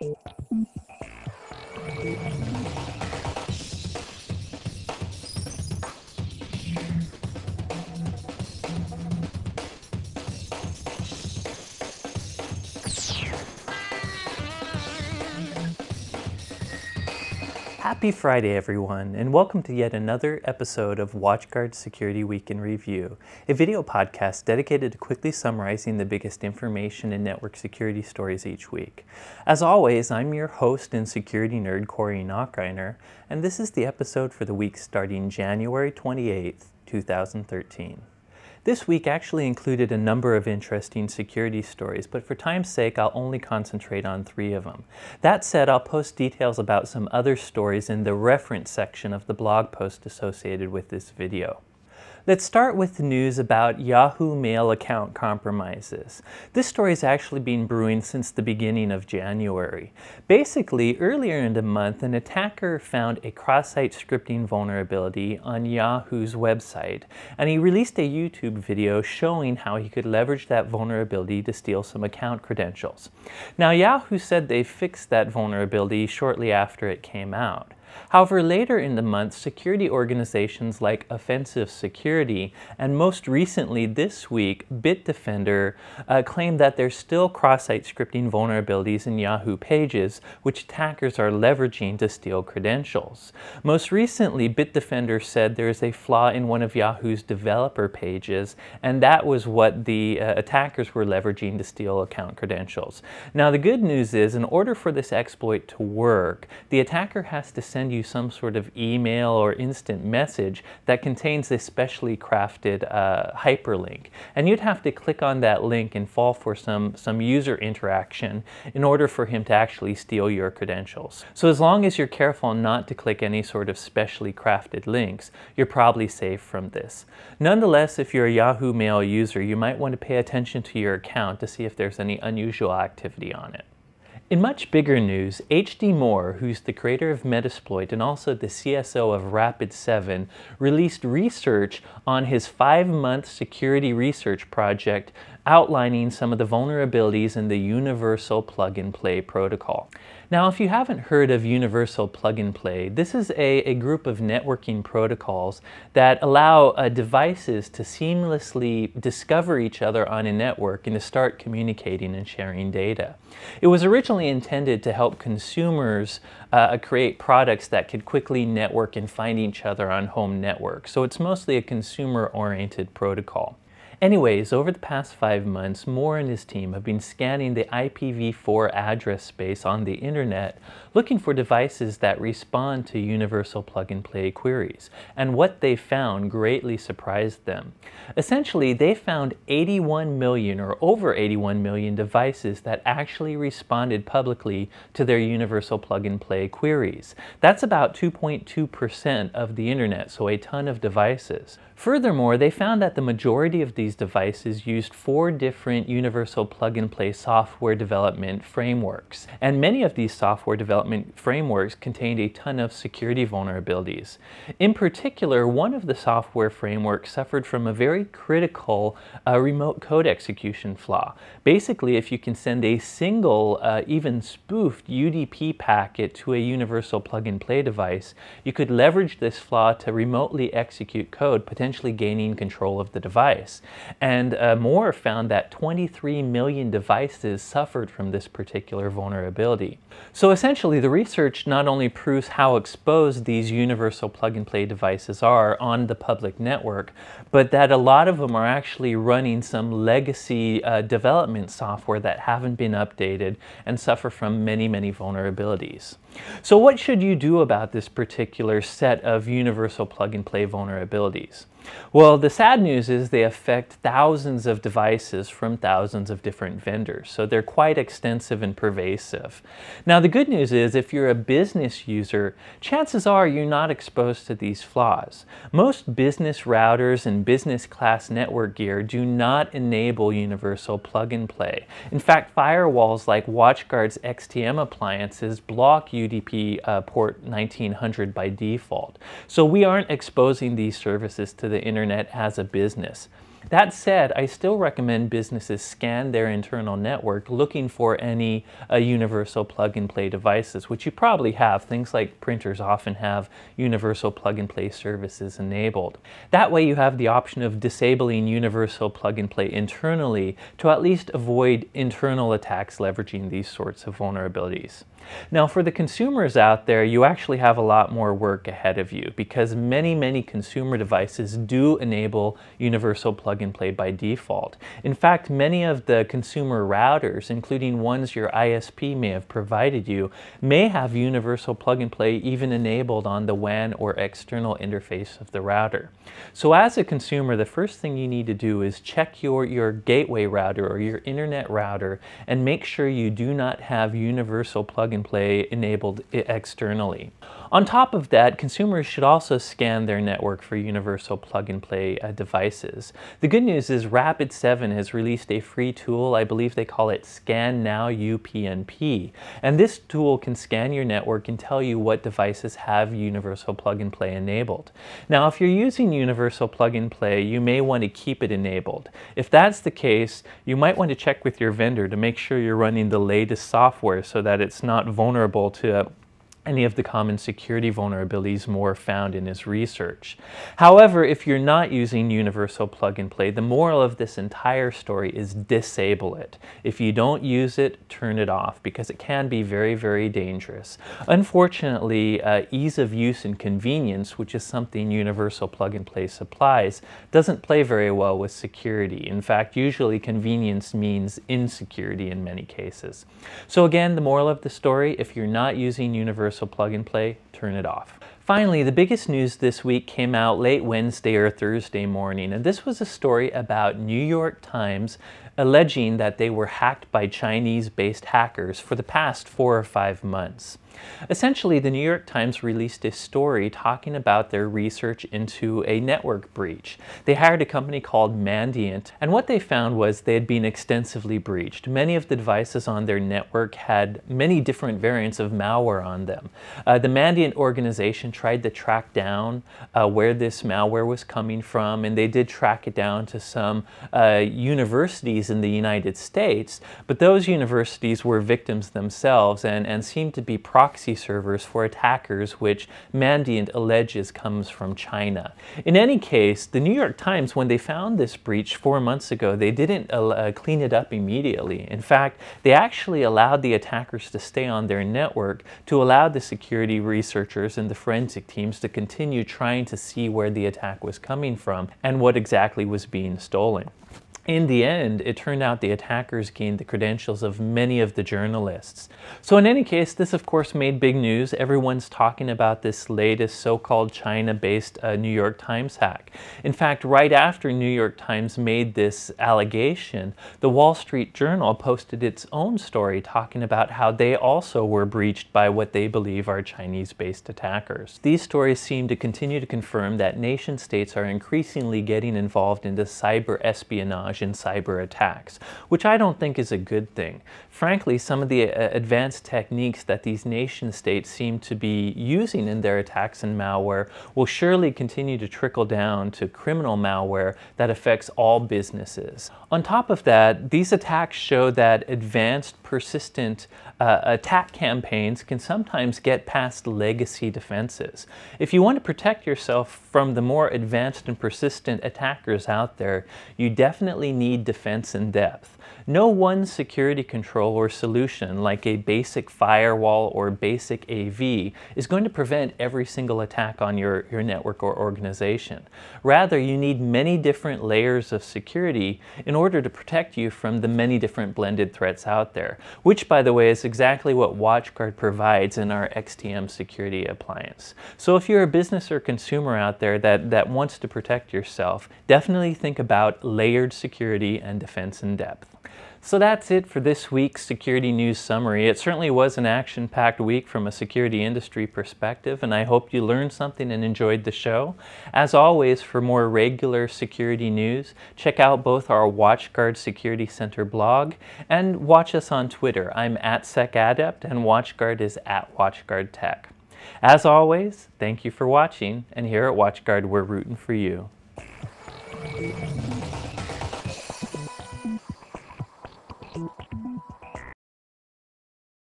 Thank you. Happy Friday, everyone, and welcome to yet another episode of WatchGuard Security Week in Review, a video podcast dedicated to quickly summarizing the biggest information and network security stories each week. As always, I'm your host and security nerd, Corey Nachreiner, and this is the episode for the week starting January 28th, 2013. This week actually included a number of interesting security stories, but for time's sake, I'll only concentrate on three of them. That said, I'll post details about some other stories in the reference section of the blog post associated with this video. Let's start with the news about Yahoo Mail account compromises. This story has actually been brewing since the beginning of January. Basically, earlier in the month, an attacker found a cross-site scripting vulnerability on Yahoo's website, and he released a YouTube video showing how he could leverage that vulnerability to steal some account credentials. Now, Yahoo said they fixed that vulnerability shortly after it came out. However, later in the month, security organizations like Offensive Security and most recently this week, Bitdefender uh, claimed that there's still cross-site scripting vulnerabilities in Yahoo pages, which attackers are leveraging to steal credentials. Most recently, Bitdefender said there is a flaw in one of Yahoo's developer pages, and that was what the uh, attackers were leveraging to steal account credentials. Now, the good news is, in order for this exploit to work, the attacker has to send you some sort of email or instant message that contains a specially crafted uh, hyperlink. And you'd have to click on that link and fall for some, some user interaction in order for him to actually steal your credentials. So as long as you're careful not to click any sort of specially crafted links, you're probably safe from this. Nonetheless, if you're a Yahoo Mail user, you might want to pay attention to your account to see if there's any unusual activity on it. In much bigger news, H.D. Moore, who's the creator of Metasploit and also the CSO of Rapid7, released research on his five-month security research project outlining some of the vulnerabilities in the Universal Plug-and-Play protocol. Now, if you haven't heard of Universal Plug and Play, this is a, a group of networking protocols that allow uh, devices to seamlessly discover each other on a network and to start communicating and sharing data. It was originally intended to help consumers uh, create products that could quickly network and find each other on home networks. So it's mostly a consumer-oriented protocol. Anyways, over the past five months, Moore and his team have been scanning the IPv4 address space on the internet, looking for devices that respond to universal plug-and-play queries. And what they found greatly surprised them. Essentially, they found 81 million or over 81 million devices that actually responded publicly to their universal plug-and-play queries. That's about 2.2% of the internet, so a ton of devices. Furthermore, they found that the majority of these devices used four different universal plug-and-play software development frameworks. And many of these software development frameworks contained a ton of security vulnerabilities. In particular, one of the software frameworks suffered from a very critical uh, remote code execution flaw. Basically, if you can send a single, uh, even spoofed UDP packet to a universal plug-and-play device, you could leverage this flaw to remotely execute code, potentially potentially gaining control of the device. And uh, Moore found that 23 million devices suffered from this particular vulnerability. So essentially, the research not only proves how exposed these universal plug-and-play devices are on the public network, but that a lot of them are actually running some legacy uh, development software that haven't been updated and suffer from many, many vulnerabilities. So what should you do about this particular set of universal plug-and-play vulnerabilities? Well, the sad news is they affect thousands of devices from thousands of different vendors, so they're quite extensive and pervasive. Now, the good news is if you're a business user, chances are you're not exposed to these flaws. Most business routers and business class network gear do not enable universal plug-and-play. In fact, firewalls like WatchGuard's XTM appliances block UDP uh, port 1900 by default. So we aren't exposing these services to the internet as a business. That said, I still recommend businesses scan their internal network looking for any uh, universal plug-and-play devices, which you probably have. Things like printers often have universal plug-and-play services enabled. That way you have the option of disabling universal plug-and-play internally to at least avoid internal attacks leveraging these sorts of vulnerabilities. Now for the consumers out there, you actually have a lot more work ahead of you because many, many consumer devices do enable universal plug-and-play by default. In fact, many of the consumer routers, including ones your ISP may have provided you, may have universal plug-and-play even enabled on the WAN or external interface of the router. So as a consumer, the first thing you need to do is check your, your gateway router or your internet router and make sure you do not have universal plug-and-play and play enabled externally. On top of that, consumers should also scan their network for universal plug-and-play uh, devices. The good news is Rapid7 has released a free tool, I believe they call it Scan Now UPnP, and this tool can scan your network and tell you what devices have universal plug-and-play enabled. Now, if you're using universal plug-and-play, you may want to keep it enabled. If that's the case, you might want to check with your vendor to make sure you're running the latest software so that it's not vulnerable to any of the common security vulnerabilities Moore found in his research. However, if you're not using universal plug and play, the moral of this entire story is disable it. If you don't use it, turn it off because it can be very, very dangerous. Unfortunately, uh, ease of use and convenience, which is something universal plug and play supplies, doesn't play very well with security. In fact, usually convenience means insecurity in many cases. So again, the moral of the story, if you're not using universal so plug and play, turn it off. Finally, the biggest news this week came out late Wednesday or Thursday morning, and this was a story about New York Times alleging that they were hacked by Chinese-based hackers for the past four or five months. Essentially, the New York Times released a story talking about their research into a network breach. They hired a company called Mandiant, and what they found was they had been extensively breached. Many of the devices on their network had many different variants of malware on them. Uh, the Mandiant organization tried to track down uh, where this malware was coming from, and they did track it down to some uh, universities in the United States, but those universities were victims themselves and, and seemed to be proxy servers for attackers, which Mandiant alleges comes from China. In any case, the New York Times, when they found this breach four months ago, they didn't uh, uh, clean it up immediately. In fact, they actually allowed the attackers to stay on their network to allow the security researchers and the forensic teams to continue trying to see where the attack was coming from and what exactly was being stolen. In the end, it turned out the attackers gained the credentials of many of the journalists. So in any case, this of course made big news. Everyone's talking about this latest so-called China-based uh, New York Times hack. In fact, right after New York Times made this allegation, the Wall Street Journal posted its own story talking about how they also were breached by what they believe are Chinese-based attackers. These stories seem to continue to confirm that nation states are increasingly getting involved into cyber espionage espionage and cyber attacks, which I don't think is a good thing. Frankly, some of the uh, advanced techniques that these nation states seem to be using in their attacks and malware will surely continue to trickle down to criminal malware that affects all businesses. On top of that, these attacks show that advanced, persistent uh, attack campaigns can sometimes get past legacy defenses. If you want to protect yourself from the more advanced and persistent attackers out there, you definitely need defense in depth. No one security control or solution like a basic firewall or basic AV is going to prevent every single attack on your, your network or organization. Rather, you need many different layers of security in order to protect you from the many different blended threats out there, which by the way is exactly what WatchGuard provides in our XTM security appliance. So if you're a business or consumer out there that, that wants to protect yourself, definitely think about layered security and defense in depth. So that's it for this week's Security News Summary. It certainly was an action-packed week from a security industry perspective, and I hope you learned something and enjoyed the show. As always, for more regular security news, check out both our WatchGuard Security Center blog and watch us on Twitter. I'm at SecAdept and WatchGuard is at WatchGuardTech. As always, thank you for watching, and here at WatchGuard, we're rooting for you.